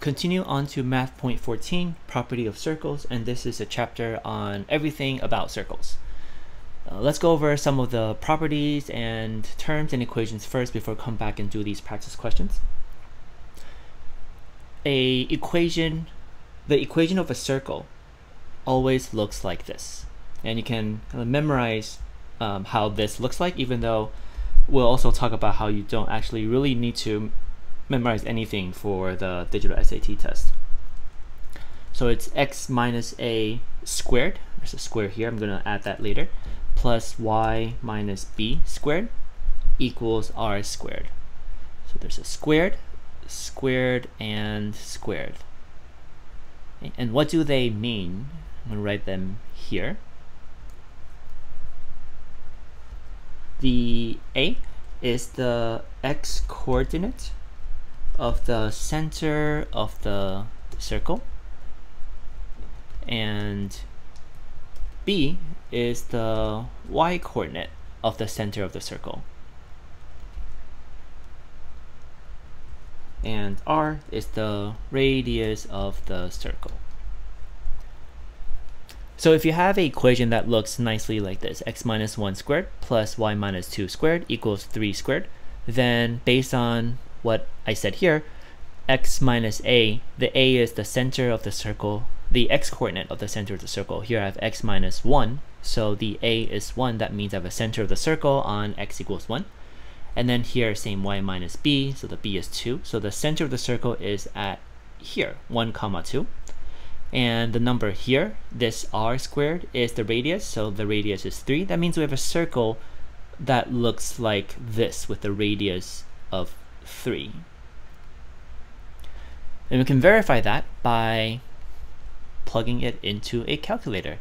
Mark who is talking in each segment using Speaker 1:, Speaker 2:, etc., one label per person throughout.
Speaker 1: continue on to math point 14, property of circles, and this is a chapter on everything about circles. Uh, let's go over some of the properties and terms and equations first before come back and do these practice questions. A equation, the equation of a circle always looks like this. And you can kind of memorize um, how this looks like, even though we'll also talk about how you don't actually really need to memorize anything for the digital SAT test. So it's x minus a squared, there's a square here, I'm going to add that later, plus y minus b squared equals r squared. So there's a squared, squared, and squared. And what do they mean? I'm going to write them here. The a is the x coordinate of the center of the circle. And b is the y coordinate of the center of the circle. And r is the radius of the circle. So if you have a equation that looks nicely like this, x minus 1 squared plus y minus 2 squared equals 3 squared, then based on what I said here, x minus a, the a is the center of the circle, the x coordinate of the center of the circle. Here I have x minus 1, so the a is 1, that means I have a center of the circle on x equals 1. And then here, same y minus b, so the b is 2. So the center of the circle is at here, 1 comma 2. And the number here, this r squared, is the radius, so the radius is 3. That means we have a circle that looks like this with the radius of 3. And we can verify that by plugging it into a calculator.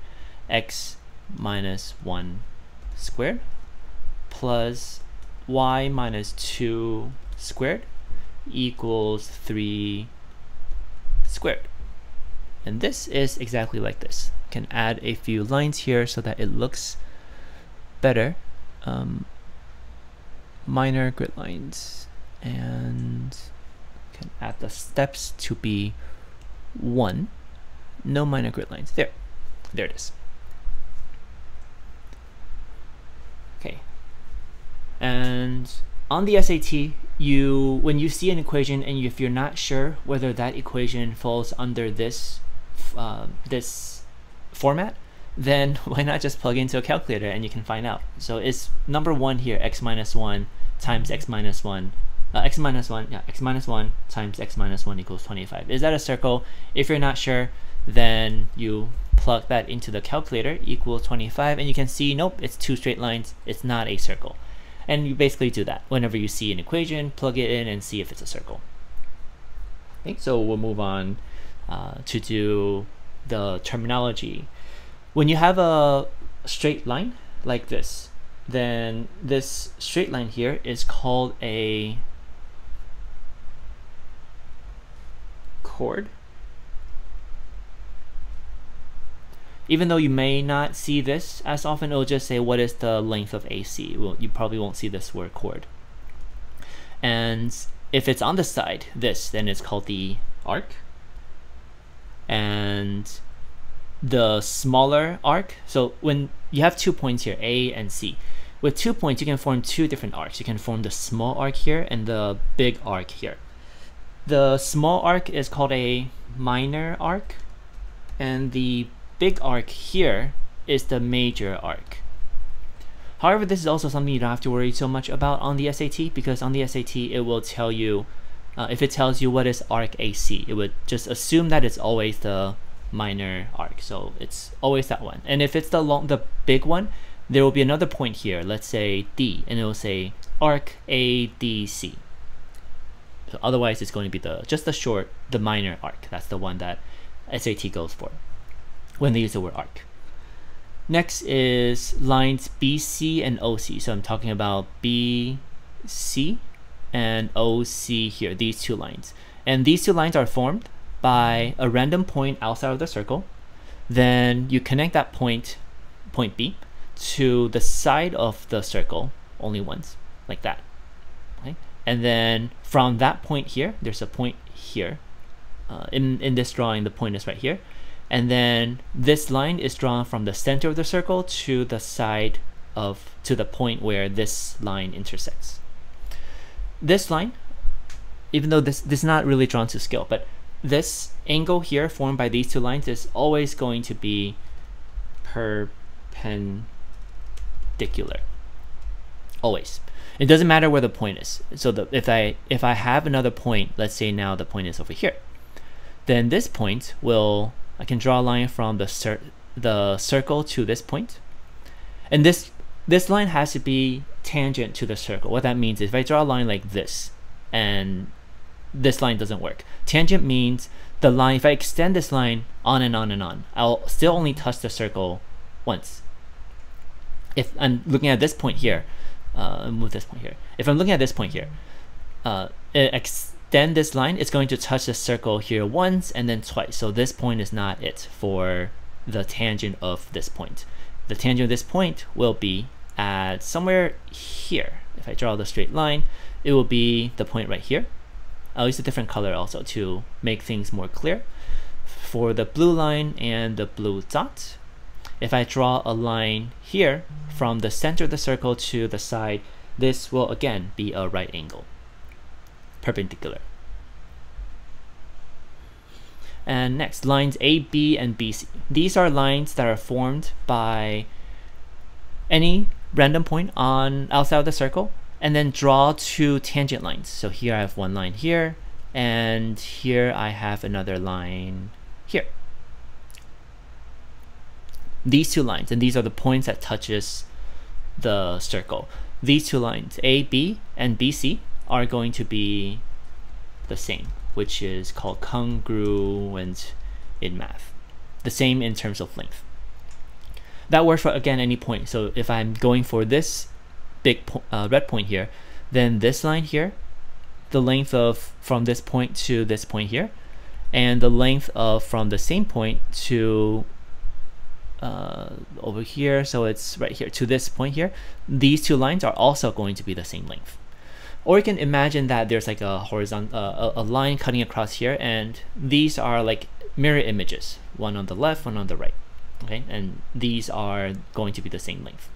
Speaker 1: x minus 1 squared plus y minus 2 squared equals 3 squared. And this is exactly like this. Can add a few lines here so that it looks better. Um, minor grid lines and can add the steps to be one. No minor grid lines. There. There it is. Okay. And on the SAT, you when you see an equation and if you're not sure whether that equation falls under this uh, this format, then why not just plug into a calculator and you can find out. So it's number one here, x minus one times x minus one uh, x minus 1, yeah, x minus 1 times x minus 1 equals 25. Is that a circle? If you're not sure, then you plug that into the calculator, equals 25, and you can see, nope, it's two straight lines, it's not a circle. And you basically do that. Whenever you see an equation, plug it in and see if it's a circle. Okay, so we'll move on uh, to do the terminology. When you have a straight line like this, then this straight line here is called a Even though you may not see this as often, it'll just say what is the length of AC. Well, you probably won't see this word chord. And if it's on the side, this, then it's called the arc. And the smaller arc, so when you have two points here, A and C, with two points, you can form two different arcs. You can form the small arc here and the big arc here. The small arc is called a minor arc, and the big arc here is the major arc. However, this is also something you don't have to worry so much about on the SAT because on the SAT it will tell you, uh, if it tells you what is arc AC, it would just assume that it's always the minor arc. So it's always that one. And if it's the long, the big one, there will be another point here, let's say D, and it will say arc ADC. Otherwise, it's going to be the just the short, the minor arc. That's the one that SAT goes for when they use the word arc. Next is lines BC and OC. So I'm talking about BC and OC here, these two lines. And these two lines are formed by a random point outside of the circle. Then you connect that point, point B, to the side of the circle only once, like that. Okay? And then from that point here, there's a point here. uh, in, in this drawing, the point is right here. And then this line is drawn from the center of the circle to the side of, to the point where this line intersects. This line, even though this, this is not really drawn to scale, but this angle here formed by these two lines is always going to be perpendicular. Always. It doesn't matter where the point is. So the, if I if I have another point, let's say now the point is over here, then this point will I can draw a line from the cir the circle to this point, and this this line has to be tangent to the circle. What that means is if I draw a line like this, and this line doesn't work. Tangent means the line. If I extend this line on and on and on, I'll still only touch the circle once. If I'm looking at this point here, uh, move this point here. If I'm looking at this point here, uh, extend this line, it's going to touch the circle here once and then twice. So this point is not it for the tangent of this point. The tangent of this point will be at somewhere here. If I draw the straight line, it will be the point right here. I'll use a different color also to make things more clear. For the blue line and the blue dot, if I draw a line here from the center of the circle to the side, this will again be a right angle, perpendicular. And next, lines AB and BC. These are lines that are formed by any random point on outside of the circle and then draw two tangent lines. So here I have one line here and here I have another line here these two lines, and these are the points that touches the circle. These two lines, A, B, and BC, are going to be the same, which is called congruent in math. The same in terms of length. That works for, again, any point. So if I'm going for this big po uh, red point here, then this line here, the length of from this point to this point here, and the length of from the same point to uh, over here, so it's right here to this point here, these two lines are also going to be the same length. Or you can imagine that there's like a horizontal, uh, a line cutting across here, and these are like mirror images, one on the left, one on the right. Okay, and these are going to be the same length.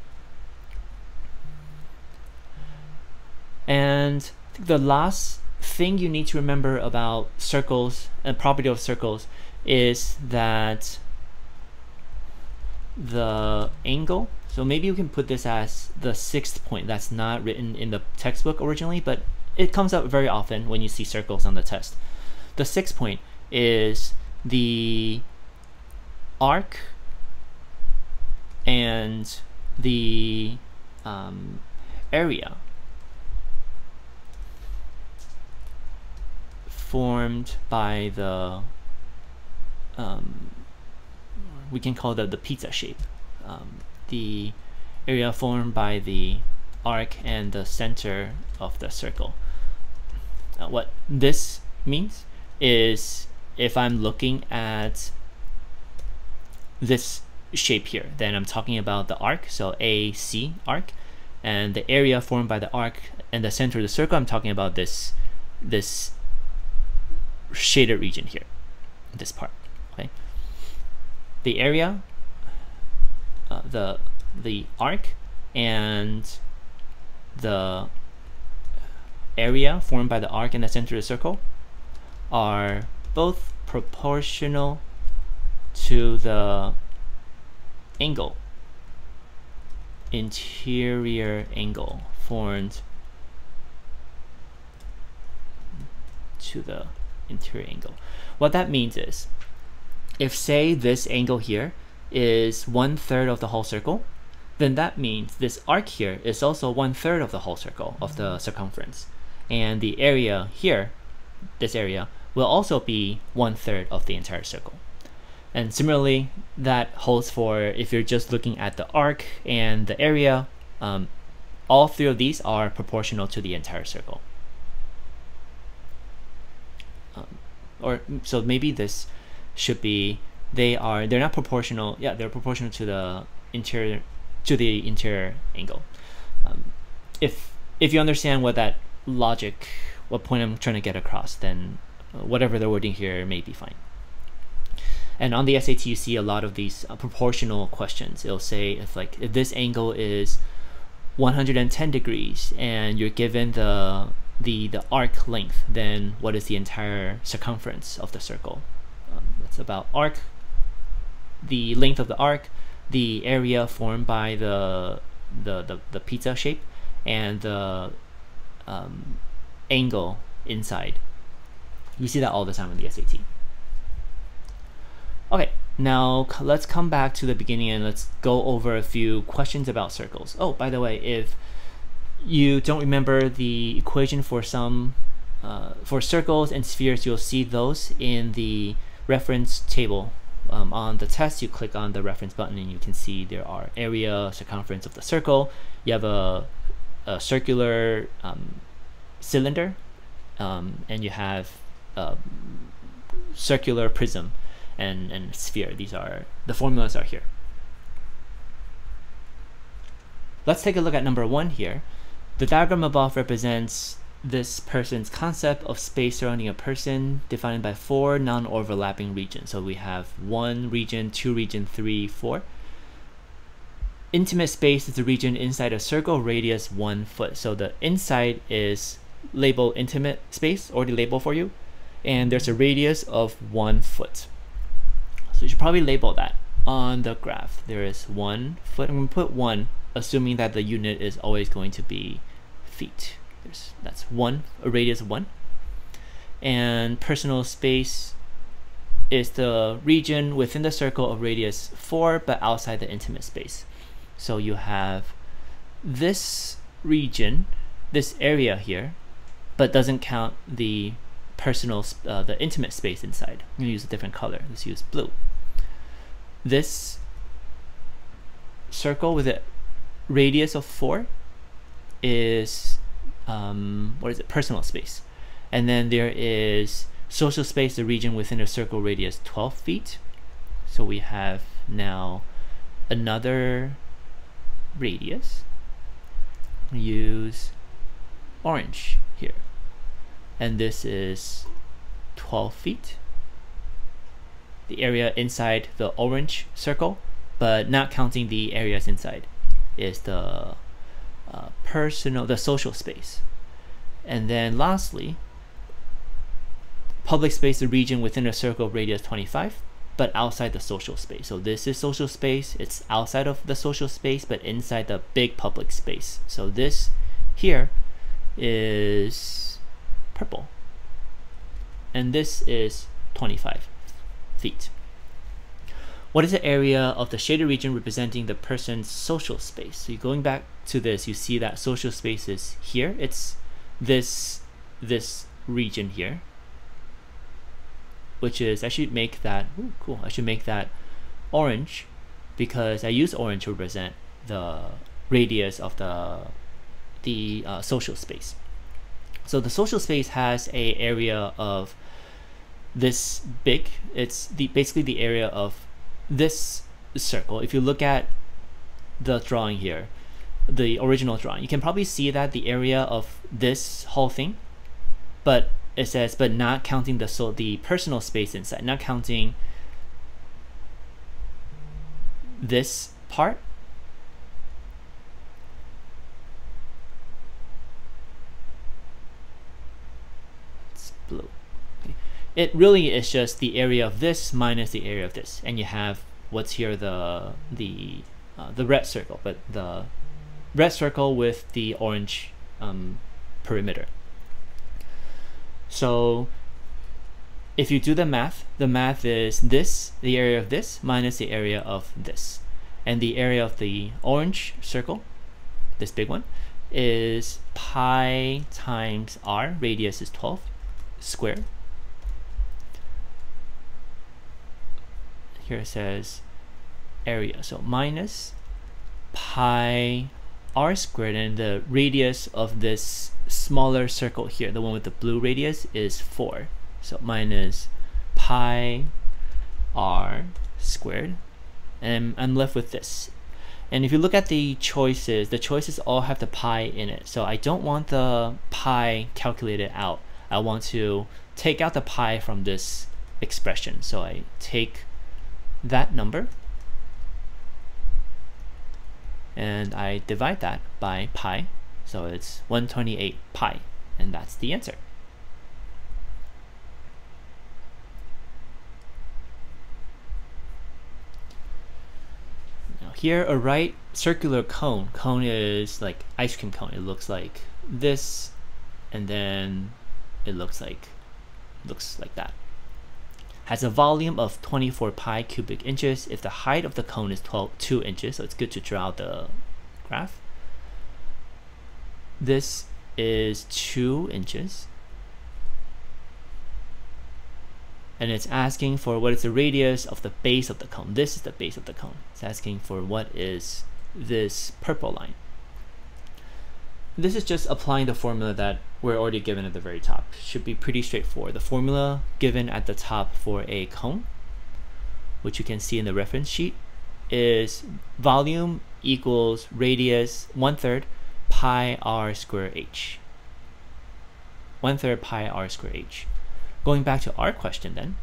Speaker 1: And the last thing you need to remember about circles and property of circles is that the angle. So maybe you can put this as the sixth point that's not written in the textbook originally, but it comes up very often when you see circles on the test. The sixth point is the arc and the um, area formed by the um, we can call that the pizza shape. Um, the area formed by the arc and the center of the circle. Uh, what this means is if I'm looking at this shape here, then I'm talking about the arc, so AC arc, and the area formed by the arc and the center of the circle, I'm talking about this this shaded region here, this part. The area, uh, the the arc, and the area formed by the arc and the center of the circle are both proportional to the angle interior angle formed to the interior angle. What that means is if say this angle here is one third of the whole circle, then that means this arc here is also one third of the whole circle of the circumference. And the area here, this area, will also be one third of the entire circle. And similarly, that holds for if you're just looking at the arc and the area, um, all three of these are proportional to the entire circle. Um, or so maybe this should be they are they're not proportional yeah they're proportional to the interior to the interior angle um, if if you understand what that logic what point I'm trying to get across then whatever the wording here may be fine. And on the SAT, you see a lot of these uh, proportional questions. It'll say if like if this angle is 110 degrees and you're given the the the arc length, then what is the entire circumference of the circle? About arc, the length of the arc, the area formed by the the the, the pizza shape, and the um, angle inside. You see that all the time in the SAT. Okay, now let's come back to the beginning and let's go over a few questions about circles. Oh, by the way, if you don't remember the equation for some uh, for circles and spheres, you'll see those in the reference table. Um, on the test, you click on the reference button and you can see there are area, circumference of the circle. You have a, a circular um, cylinder um, and you have a circular prism and, and sphere. These are, the formulas are here. Let's take a look at number one here. The diagram above represents this person's concept of space surrounding a person defined by four non-overlapping regions. So we have one region, two region, three, four. Intimate space is the region inside a circle radius one foot. So the inside is labeled intimate space, already labeled for you. And there's a radius of one foot. So you should probably label that on the graph. There is one foot. I'm to put one, assuming that the unit is always going to be feet. There's that's one, a radius of one. And personal space is the region within the circle of radius four, but outside the intimate space. So you have this region, this area here, but doesn't count the personal, uh, the intimate space inside. I'm gonna use a different color. Let's use blue. This circle with a radius of four is um, what is it? Personal space, and then there is social space, the region within a circle radius 12 feet. So we have now another radius. Use orange here and this is 12 feet the area inside the orange circle but not counting the areas inside is the uh, personal the social space and then lastly public space the region within a circle radius 25 but outside the social space so this is social space it's outside of the social space but inside the big public space so this here is purple. And this is 25 feet. What is the area of the shaded region representing the person's social space? So you're going back to this, you see that social space is here. It's this this region here, which is I should make that ooh, cool. I should make that orange because I use orange to represent the radius of the the uh, social space. So the social space has a area of this big. It's the basically the area of this circle. If you look at the drawing here, the original drawing, you can probably see that the area of this whole thing, but it says, but not counting the so the personal space inside, not counting this part blue. Okay. It really is just the area of this minus the area of this, and you have what's here the the uh, the red circle, but the red circle with the orange um, perimeter. So if you do the math, the math is this, the area of this, minus the area of this. And the area of the orange circle, this big one, is pi times r, radius is 12, square. Here says area, so minus pi r squared and the radius of this smaller circle here, the one with the blue radius is 4. So minus pi r squared and I'm left with this. And if you look at the choices, the choices all have the pi in it. So I don't want the pi calculated out. I want to take out the pi from this expression. So I take that number and I divide that by pi. So it's 128 pi, and that's the answer. Now here, a right circular cone. Cone is like ice cream cone. It looks like this, and then it looks like looks like that has a volume of 24 pi cubic inches if the height of the cone is 12, 2 inches, so it's good to draw the graph. This is 2 inches. And it's asking for what is the radius of the base of the cone. This is the base of the cone. It's asking for what is this purple line. This is just applying the formula that we're already given at the very top. Should be pretty straightforward. The formula given at the top for a cone, which you can see in the reference sheet, is volume equals radius one third pi r square h. One third pi r square h. Going back to our question then,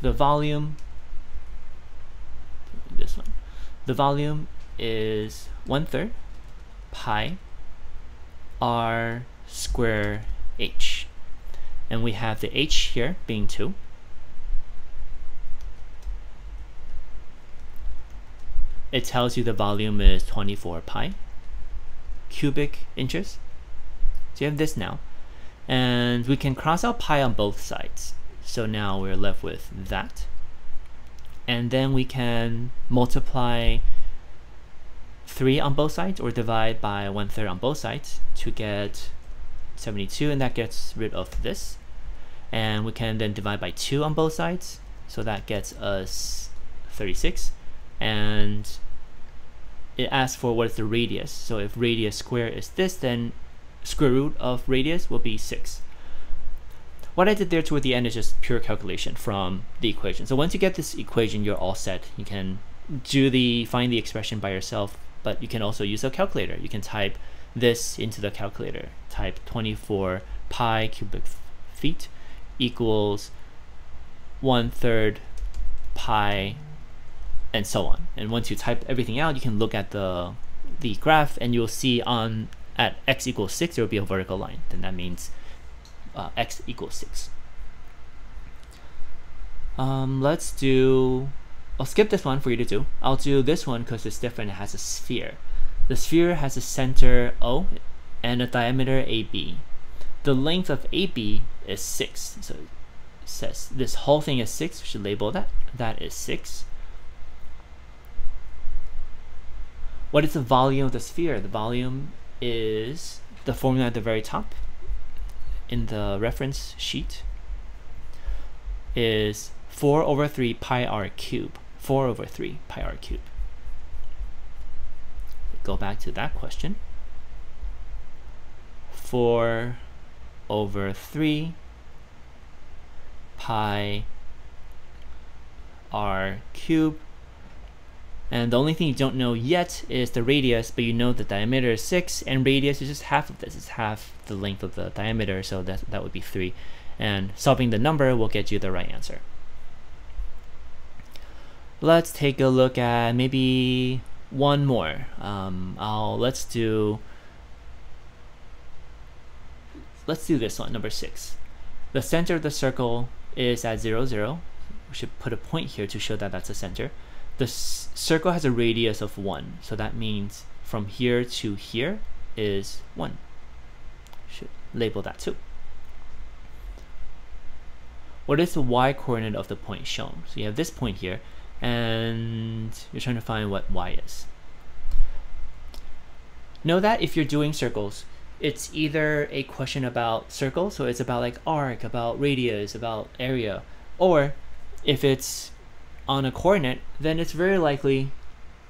Speaker 1: the volume, this one, the volume is one third pi r square h. And we have the h here being 2. It tells you the volume is 24 pi cubic inches. So you have this now. And we can cross out pi on both sides. So now we're left with that. And then we can multiply 3 on both sides or divide by 1 third on both sides to get 72 and that gets rid of this. And we can then divide by 2 on both sides so that gets us 36 and it asks for what is the radius. So if radius square is this then square root of radius will be 6 what I did there toward the end is just pure calculation from the equation so once you get this equation you're all set you can do the find the expression by yourself but you can also use a calculator. You can type this into the calculator. Type 24 pi cubic feet equals one third pi and so on. And once you type everything out, you can look at the the graph and you'll see on at x equals 6 there will be a vertical line. Then that means uh, x equals 6. Um, let's do I'll skip this one for you to do. I'll do this one because it's different. It has a sphere. The sphere has a center O and a diameter AB. The length of AB is 6. So it says this whole thing is 6. We should label that. That is 6. What is the volume of the sphere? The volume is the formula at the very top in the reference sheet is 4 over 3 pi r cube. 4 over 3 pi r cubed. Go back to that question. 4 over 3 pi r cubed. And the only thing you don't know yet is the radius, but you know the diameter is 6, and radius is just half of this. It's half the length of the diameter, so that, that would be 3. And solving the number will get you the right answer let's take a look at maybe one more. Um, I'll let's do let's do this one, number six. The center of the circle is at zero zero. We should put a point here to show that that's the center. The circle has a radius of one, so that means from here to here is one. Should label that too. What is the y coordinate of the point shown? So you have this point here and you're trying to find what y is. Know that if you're doing circles, it's either a question about circles, so it's about like arc, about radius, about area, or if it's on a coordinate, then it's very likely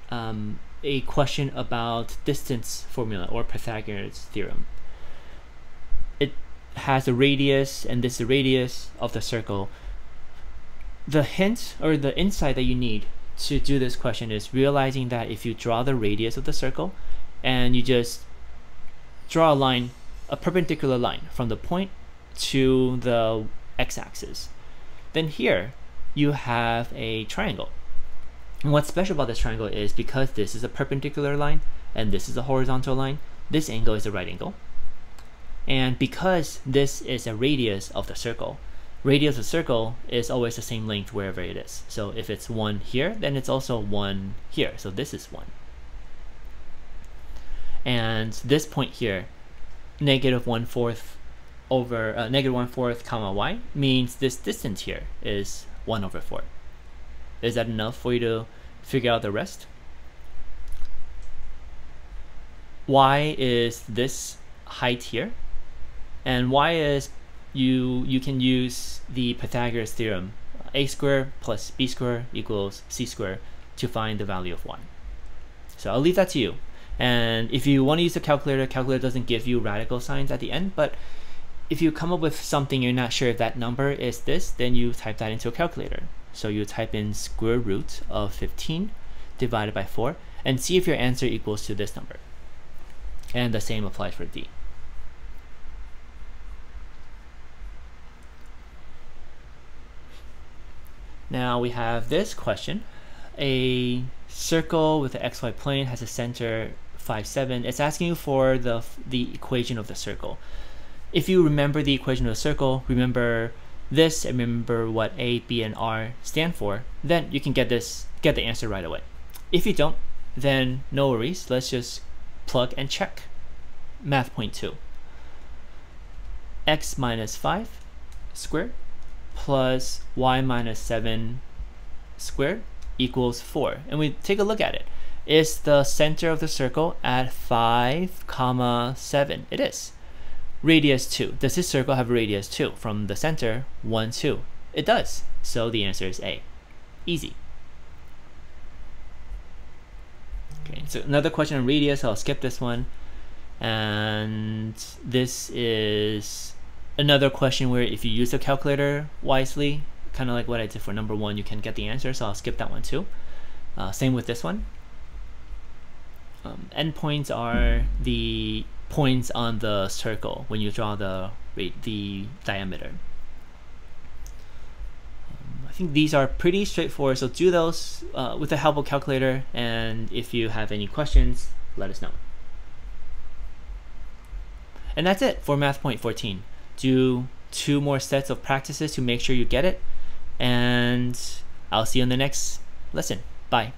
Speaker 1: um, a question about distance formula or Pythagoras theorem. It has a radius, and this is the radius of the circle, the hint or the insight that you need to do this question is realizing that if you draw the radius of the circle and you just draw a line, a perpendicular line from the point to the x-axis. Then here you have a triangle. And what's special about this triangle is because this is a perpendicular line and this is a horizontal line, this angle is a right angle. And because this is a radius of the circle, radius of circle is always the same length wherever it is. So if it's 1 here, then it's also 1 here. So this is 1. And this point here, negative 1 fourth over uh, negative 1 fourth comma y means this distance here is 1 over 4. Is that enough for you to figure out the rest? y is this height here and y is you you can use the Pythagoras theorem a squared plus b squared equals c squared to find the value of 1. So I'll leave that to you. And if you want to use a calculator, calculator doesn't give you radical signs at the end, but if you come up with something you're not sure if that number is this, then you type that into a calculator. So you type in square root of 15 divided by 4 and see if your answer equals to this number. And the same applies for D. Now we have this question. A circle with the xy plane has a center 5, 7. It's asking you for the, the equation of the circle. If you remember the equation of a circle, remember this and remember what A, B, and R stand for, then you can get this get the answer right away. If you don't, then no worries. Let's just plug and check. Math point two. x minus 5 squared plus y minus 7 squared equals 4. And we take a look at it. Is the center of the circle at 5 comma 7? It is. Radius 2. Does this circle have radius 2? From the center, 1, 2. It does. So the answer is A. Easy. Okay, so another question on radius, I'll skip this one. And this is another question where if you use the calculator wisely, kind of like what I did for number one, you can get the answer, so I'll skip that one too. Uh, same with this one. Um, endpoints are the points on the circle when you draw the the diameter. Um, I think these are pretty straightforward, so do those uh, with the help of calculator, and if you have any questions, let us know. And that's it for Math Point 14 do two more sets of practices to make sure you get it. And I'll see you in the next lesson. Bye.